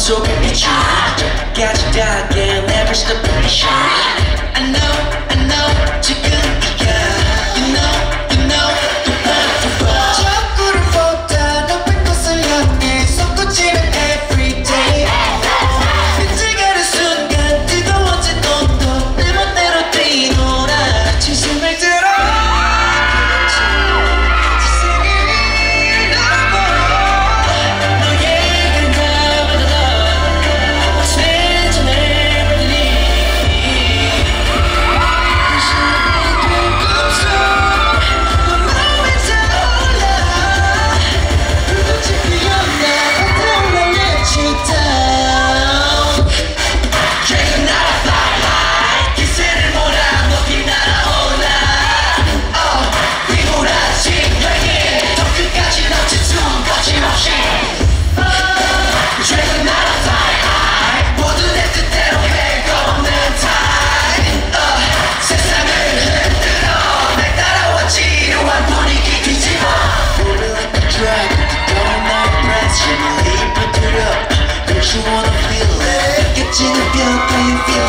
so get you Got you dark never stop the shot I know ciebie, baby